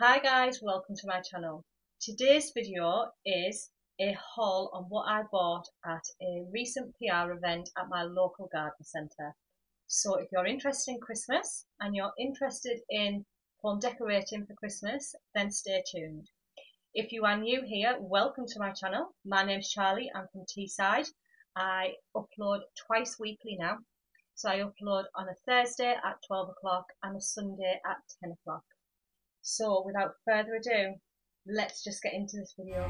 Hi guys, welcome to my channel. Today's video is a haul on what I bought at a recent PR event at my local garden centre. So if you're interested in Christmas and you're interested in home decorating for Christmas, then stay tuned. If you are new here, welcome to my channel. My name's Charlie, I'm from Teesside. I upload twice weekly now. So I upload on a Thursday at 12 o'clock and a Sunday at 10 o'clock. So without further ado, let's just get into this video.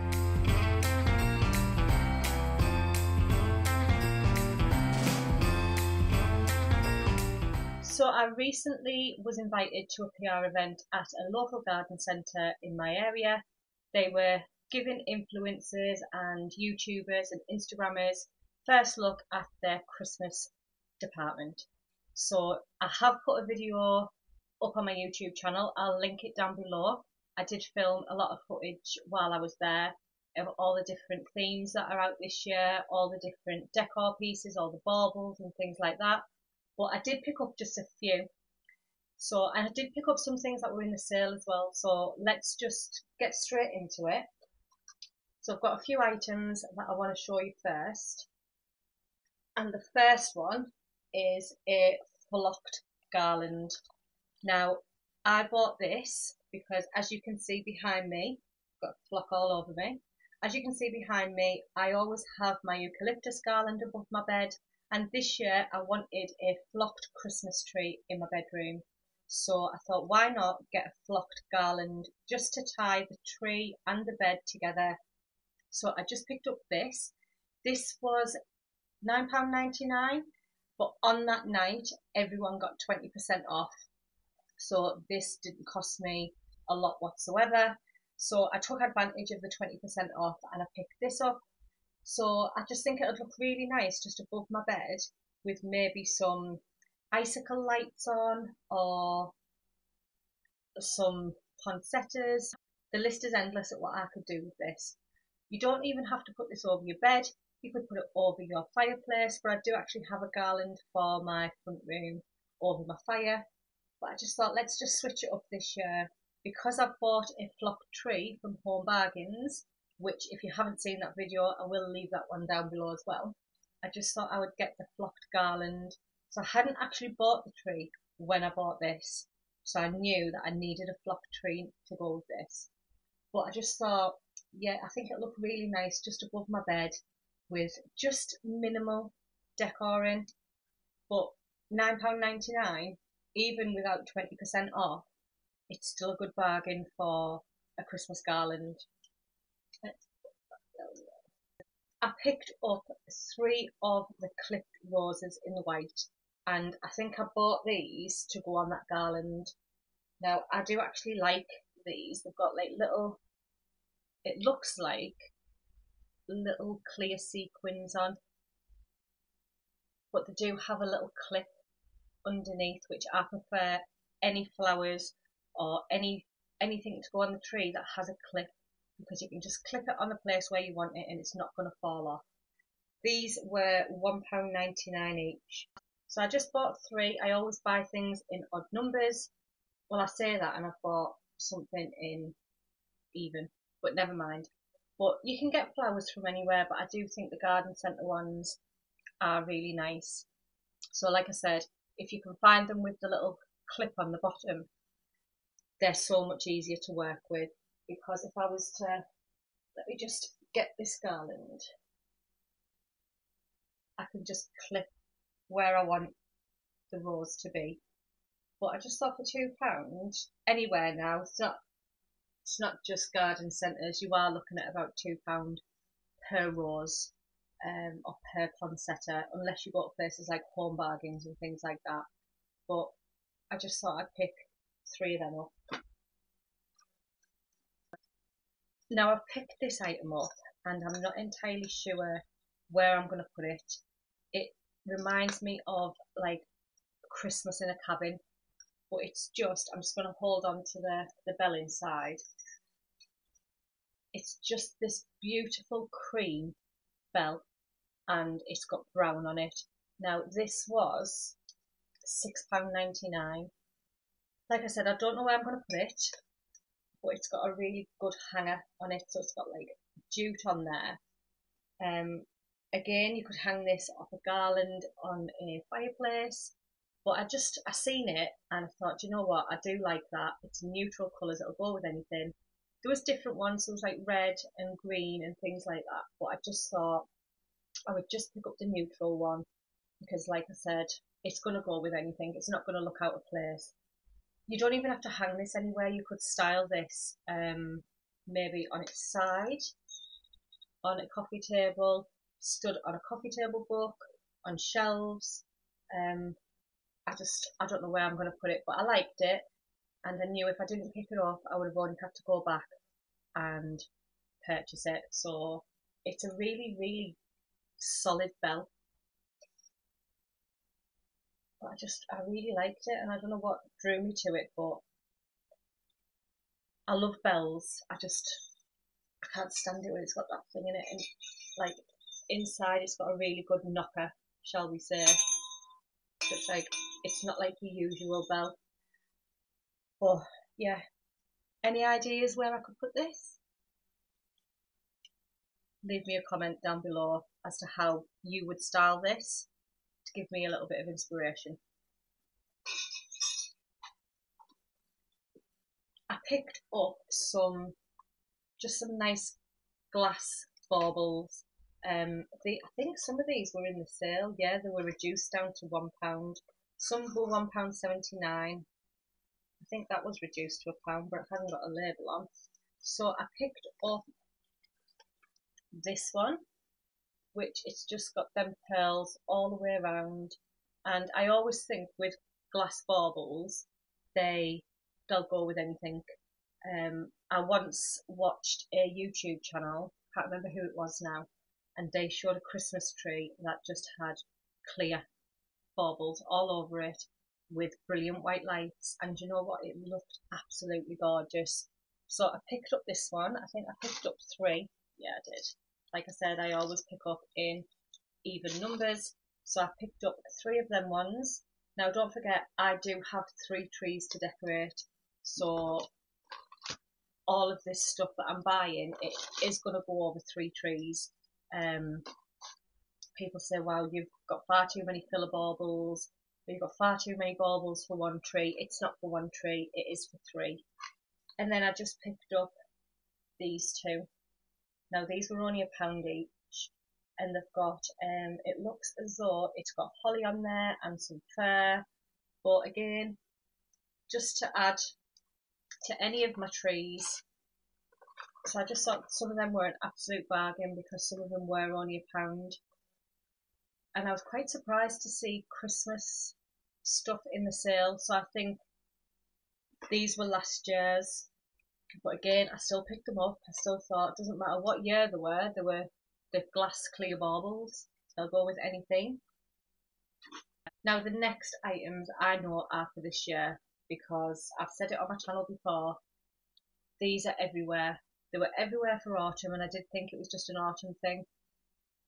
So I recently was invited to a PR event at a local garden centre in my area. They were giving influencers and YouTubers and Instagrammers first look at their Christmas department. So I have put a video up on my YouTube channel. I'll link it down below. I did film a lot of footage while I was there of all the different themes that are out this year, all the different decor pieces, all the baubles and things like that. But I did pick up just a few. So, and I did pick up some things that were in the sale as well. So let's just get straight into it. So I've got a few items that I want to show you first. And the first one is a flocked garland. Now, I bought this because as you can see behind me, got flock all over me. As you can see behind me, I always have my eucalyptus garland above my bed and this year I wanted a flocked Christmas tree in my bedroom. So I thought, why not get a flocked garland just to tie the tree and the bed together. So I just picked up this. This was £9.99 but on that night, everyone got 20% off. So this didn't cost me a lot whatsoever. So I took advantage of the 20% off and I picked this up. So I just think it would look really nice just above my bed with maybe some icicle lights on or some poinsettias. The list is endless at what I could do with this. You don't even have to put this over your bed. You could put it over your fireplace, but I do actually have a garland for my front room over my fire. But I just thought let's just switch it up this year. Because I've bought a flocked tree from Home Bargains, which if you haven't seen that video, I will leave that one down below as well. I just thought I would get the flocked garland. So I hadn't actually bought the tree when I bought this. So I knew that I needed a flocked tree to go with this. But I just thought, yeah, I think it looked really nice just above my bed with just minimal decoring, but £9.99, even without 20% off, it's still a good bargain for a Christmas garland. I picked up three of the clipped roses in white and I think I bought these to go on that garland. Now I do actually like these. They've got like little, it looks like little clear sequins on but they do have a little clip underneath which I prefer any flowers or any anything to go on the tree that has a clip because you can just clip it on the place where you want it and it's not going to fall off. These were £1.99 each. So I just bought three. I always buy things in odd numbers. Well, I say that and I bought something in even, but never mind. But you can get flowers from anywhere, but I do think the garden centre ones are really nice. So like I said, if you can find them with the little clip on the bottom, they're so much easier to work with. Because if I was to, let me just get this garland, I can just clip where I want the rose to be. But I just thought for two pounds, anywhere now, it's not it's not just garden centres, you are looking at about £2 per rose um, or per poinsettia, unless you go to places like Home Bargains and things like that. But I just thought I'd pick three of them up. Now I've picked this item up and I'm not entirely sure where I'm going to put it. It reminds me of like Christmas in a cabin but it's just, I'm just going to hold on to the, the bell inside. It's just this beautiful cream bell and it's got brown on it. Now this was £6.99. Like I said, I don't know where I'm going to put it, but it's got a really good hanger on it, so it's got like jute on there. Um, again, you could hang this off a garland on a fireplace, but I just I seen it and I thought, you know what, I do like that. It's neutral colours, it'll go with anything. There was different ones, there was like red and green and things like that, but I just thought I would just pick up the neutral one because, like I said, it's going to go with anything. It's not going to look out of place. You don't even have to hang this anywhere. You could style this um, maybe on its side, on a coffee table, stood on a coffee table book, on shelves. Um, I just, I don't know where I'm going to put it, but I liked it. And I knew if I didn't pick it up, I would have only had to go back and purchase it. So it's a really, really solid bell. But I just, I really liked it, and I don't know what drew me to it, but I love bells. I just, I can't stand it when it's got that thing in it, and like inside it's got a really good knocker, shall we say. So it's like, it's not like your usual bell. But yeah, any ideas where I could put this? Leave me a comment down below as to how you would style this to give me a little bit of inspiration. I picked up some, just some nice glass baubles. Um, they, I think some of these were in the sale. Yeah, they were reduced down to one pound. Some were one pound seventy nine. I think that was reduced to a pound, but it hasn't got a label on. So I picked up this one which it's just got them pearls all the way around. And I always think with glass baubles, they they'll go with anything. Um, I once watched a YouTube channel, can't remember who it was now, and they showed a Christmas tree that just had clear baubles all over it with brilliant white lights. And you know what? It looked absolutely gorgeous. So I picked up this one. I think I picked up three. Yeah, I did. Like I said, I always pick up in even numbers. So I picked up three of them ones. Now don't forget, I do have three trees to decorate. So all of this stuff that I'm buying, it is going to go over three trees. Um, people say, well, you've got far too many filler baubles, you've got far too many baubles for one tree. It's not for one tree, it is for three. And then I just picked up these two. Now these were only a pound each and they've got, um, it looks as though it's got holly on there and some fir, but again, just to add to any of my trees. So I just thought some of them were an absolute bargain because some of them were only a pound. And I was quite surprised to see Christmas stuff in the sale. So I think these were last year's but again, I still picked them up. I still thought it doesn't matter what year they were, they were the glass clear baubles. They'll go with anything. Now the next items I know are for this year because I've said it on my channel before. These are everywhere. They were everywhere for autumn and I did think it was just an autumn thing.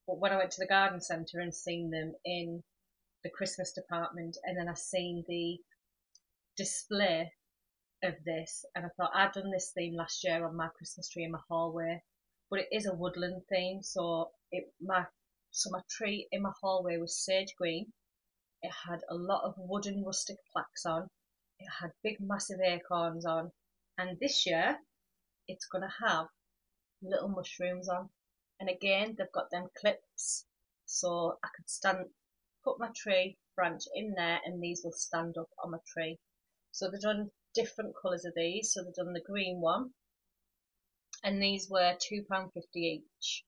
But when I went to the garden centre and seen them in the Christmas department and then I seen the display of this, and I thought I'd done this theme last year on my Christmas tree in my hallway, but it is a woodland theme, so it my so my tree in my hallway was sage green. It had a lot of wooden rustic plaques on. It had big massive acorns on, and this year it's gonna have little mushrooms on. And again, they've got them clips, so I could stand, put my tree branch in there, and these will stand up on my tree. So they've done different colours of these. So they've done the green one, and these were £2.50 each.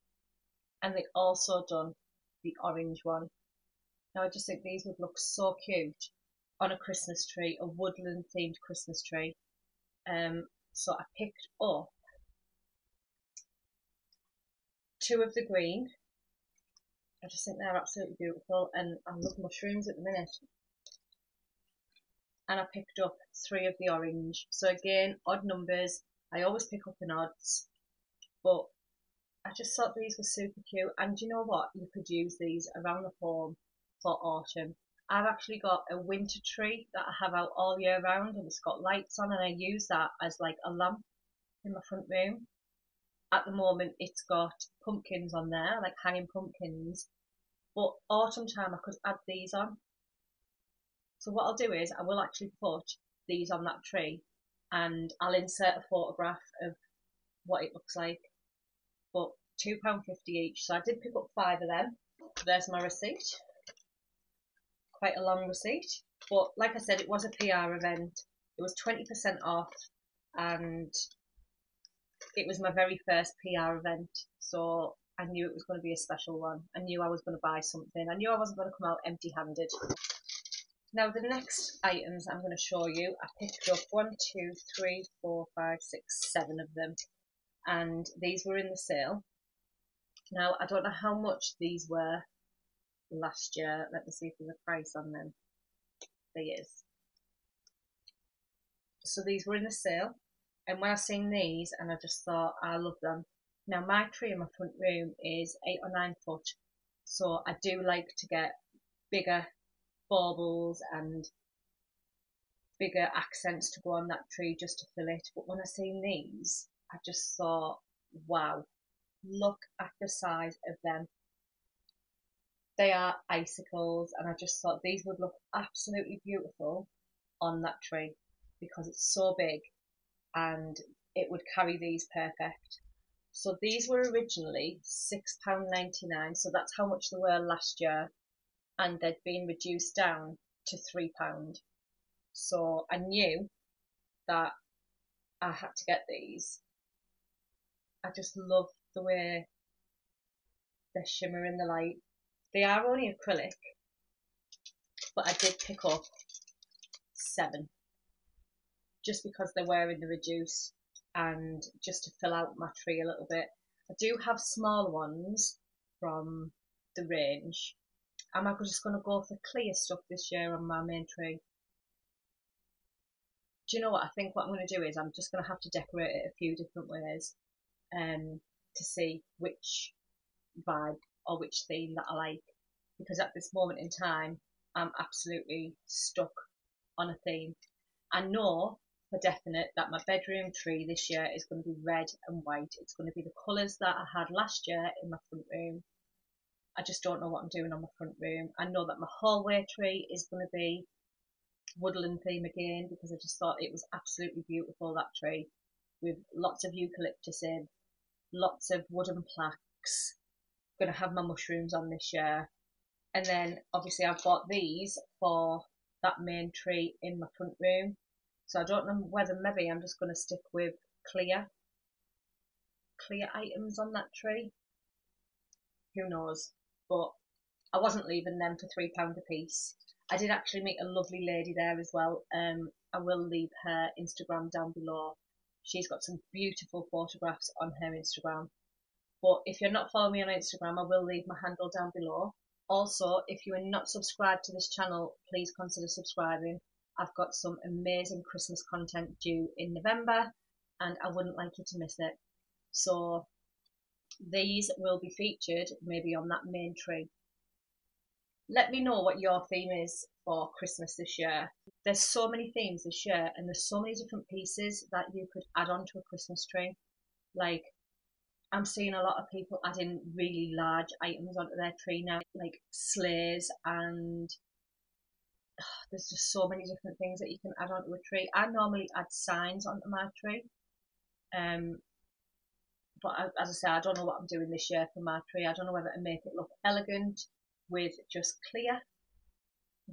And they've also done the orange one. Now I just think these would look so cute on a Christmas tree, a woodland themed Christmas tree. Um, so I picked up two of the green. I just think they're absolutely beautiful and I love mushrooms at the minute and I picked up three of the orange. So again, odd numbers. I always pick up in odds, but I just thought these were super cute. And you know what? You could use these around the home for autumn. I've actually got a winter tree that I have out all year round and it's got lights on and I use that as like a lamp in my front room. At the moment, it's got pumpkins on there, like hanging pumpkins. But autumn time, I could add these on. So what I'll do is I will actually put these on that tree and I'll insert a photograph of what it looks like. But £2.50 each. So I did pick up five of them. There's my receipt. Quite a long receipt. But like I said, it was a PR event. It was 20% off and it was my very first PR event. So I knew it was going to be a special one. I knew I was going to buy something. I knew I wasn't going to come out empty handed. Now the next items I'm going to show you, I picked up one, two, three, four, five, six, seven of them. And these were in the sale. Now I don't know how much these were last year. Let me see if there's a price on them. There is. So these were in the sale. And when I seen these and I just thought I love them. Now my tree in my front room is eight or nine foot. So I do like to get bigger baubles and bigger accents to go on that tree just to fill it. But when I seen these, I just thought, wow, look at the size of them. They are icicles, and I just thought these would look absolutely beautiful on that tree because it's so big and it would carry these perfect. So these were originally £6.99, so that's how much they were last year and they'd been reduced down to three pound. So I knew that I had to get these. I just love the way they shimmer in the light. They are only acrylic, but I did pick up seven just because they were in the reduce and just to fill out my tree a little bit. I do have small ones from the range am I just going to go for clear stuff this year on my main tree? Do you know what? I think what I'm going to do is I'm just going to have to decorate it a few different ways um, to see which vibe or which theme that I like. Because at this moment in time, I'm absolutely stuck on a theme. I know for definite that my bedroom tree this year is going to be red and white. It's going to be the colours that I had last year in my front room. I just don't know what I'm doing on my front room. I know that my hallway tree is going to be woodland theme again because I just thought it was absolutely beautiful that tree with lots of eucalyptus in, lots of wooden plaques. Going to have my mushrooms on this year. And then obviously I've bought these for that main tree in my front room. So I don't know whether maybe I'm just going to stick with clear, clear items on that tree. Who knows? But I wasn't leaving them for three pound a piece. I did actually meet a lovely lady there as well. Um, I will leave her Instagram down below. She's got some beautiful photographs on her Instagram. But if you're not following me on Instagram, I will leave my handle down below. Also, if you are not subscribed to this channel, please consider subscribing. I've got some amazing Christmas content due in November and I wouldn't like you to miss it. So these will be featured maybe on that main tree. Let me know what your theme is for Christmas this year. There's so many themes this year, and there's so many different pieces that you could add on to a Christmas tree. Like, I'm seeing a lot of people adding really large items onto their tree now, like sleighs, and oh, there's just so many different things that you can add onto a tree. I normally add signs onto my tree. Um, but as I say, I don't know what I'm doing this year for my tree. I don't know whether to make it look elegant with just clear,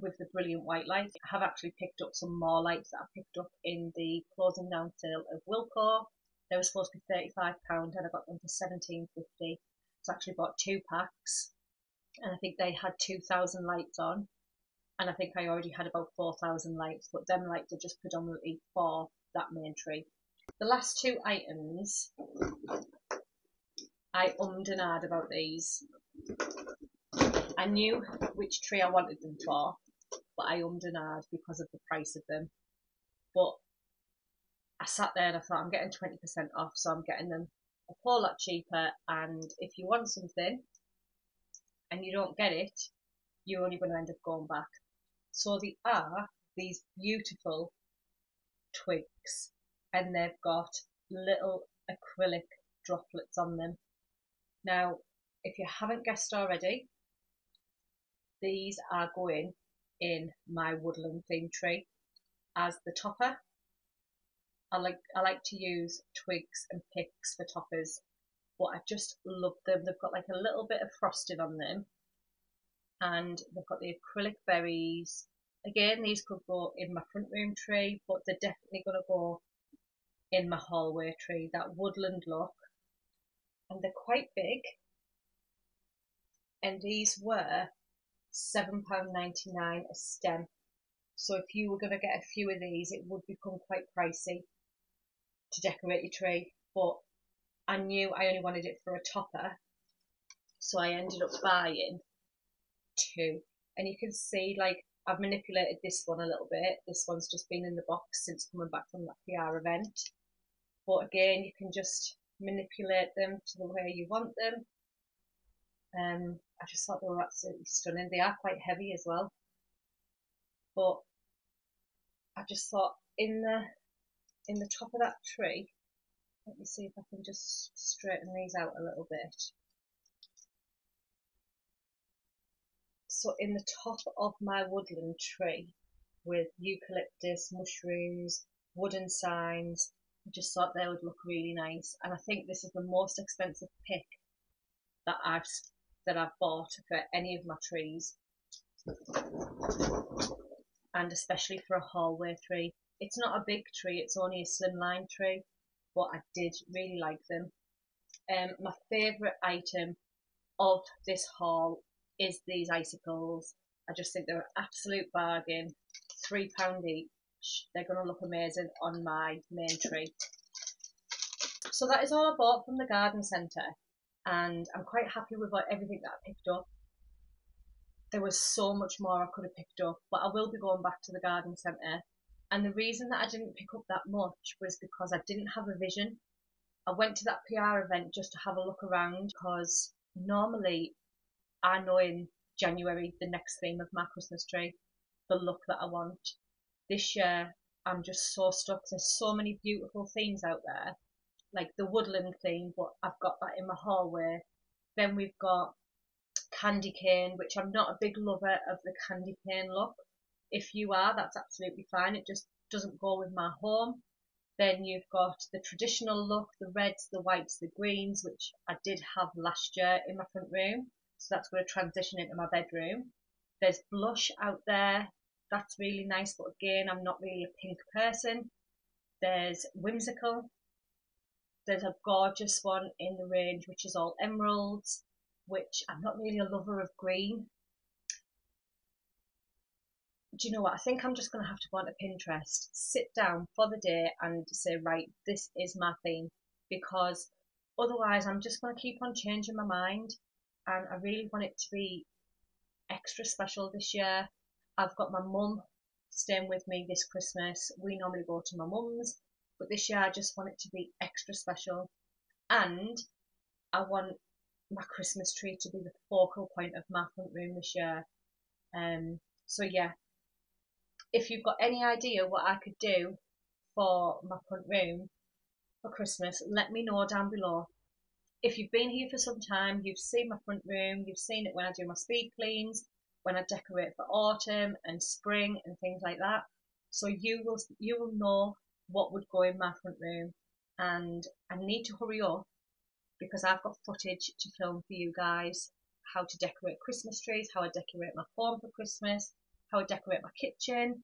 with the brilliant white light. I have actually picked up some more lights that I picked up in the closing down sale of Wilko. They were supposed to be £35 and I got them for seventeen fifty. So I actually bought two packs and I think they had 2,000 lights on. And I think I already had about 4,000 lights, but them lights are just predominantly for that main tree. The last two items I ummed and ahed about these. I knew which tree I wanted them for, but I ummed and ahed because of the price of them. But I sat there and I thought, I'm getting 20% off, so I'm getting them a whole lot cheaper. And if you want something and you don't get it, you're only going to end up going back. So they are these beautiful twigs, and they've got little acrylic droplets on them. Now, if you haven't guessed already, these are going in my woodland theme tree as the topper. I like I like to use twigs and picks for toppers, but I just love them. They've got like a little bit of frosting on them, and they've got the acrylic berries. Again, these could go in my front room tree, but they're definitely going to go in my hallway tree. That woodland look, and they're quite big. And these were £7.99 a stem. So if you were going to get a few of these, it would become quite pricey to decorate your tree. But I knew I only wanted it for a topper, so I ended up buying two. And you can see, like, I've manipulated this one a little bit. This one's just been in the box since coming back from that PR event. But again, you can just manipulate them to the way you want them. Um, I just thought they were absolutely stunning. They are quite heavy as well. But I just thought in the in the top of that tree, let me see if I can just straighten these out a little bit. So in the top of my woodland tree with eucalyptus, mushrooms, wooden signs, I just thought they would look really nice. And I think this is the most expensive pick that I've that I've bought for any of my trees and especially for a hallway tree. It's not a big tree, it's only a slimline tree, but I did really like them. Um, my favourite item of this haul is these icicles. I just think they're an absolute bargain. £3 each. They're going to look amazing on my main tree. So that is all I bought from the garden centre and I'm quite happy with like, everything that I picked up. There was so much more I could have picked up, but I will be going back to the garden centre. And the reason that I didn't pick up that much was because I didn't have a vision. I went to that PR event just to have a look around because normally I know in January the next theme of my Christmas tree, the look that I want. This year I'm just so stuck. There's so many beautiful themes out there like the woodland theme, but I've got that in my hallway. Then we've got candy cane, which I'm not a big lover of the candy cane look. If you are, that's absolutely fine. It just doesn't go with my home. Then you've got the traditional look, the reds, the whites, the greens, which I did have last year in my front room. So that's going to transition into my bedroom. There's blush out there. That's really nice, but again, I'm not really a pink person. There's whimsical, there's a gorgeous one in the range which is all emeralds, which I'm not really a lover of green. Do you know what? I think I'm just going to have to go onto Pinterest, sit down for the day and say, right, this is my theme. Because otherwise, I'm just going to keep on changing my mind. And I really want it to be extra special this year. I've got my mum staying with me this Christmas. We normally go to my mum's but this year I just want it to be extra special. And I want my Christmas tree to be the focal point of my front room this year. Um, so yeah, if you've got any idea what I could do for my front room for Christmas, let me know down below. If you've been here for some time, you've seen my front room, you've seen it when I do my speed cleans, when I decorate for autumn and spring and things like that. So you will you will know what would go in my front room and I need to hurry up because I've got footage to film for you guys how to decorate Christmas trees, how I decorate my home for Christmas, how I decorate my kitchen.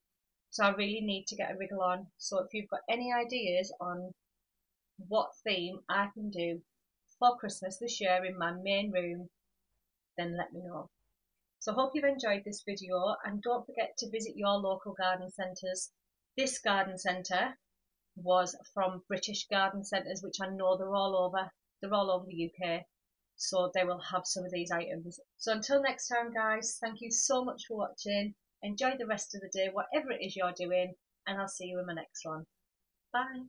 So I really need to get a wriggle on. So if you've got any ideas on what theme I can do for Christmas this year in my main room, then let me know. So I hope you've enjoyed this video and don't forget to visit your local garden centres. This garden centre was from British garden centres, which I know they're all over. They're all over the UK, so they will have some of these items. So until next time, guys, thank you so much for watching. Enjoy the rest of the day, whatever it is you're doing, and I'll see you in my next one. Bye.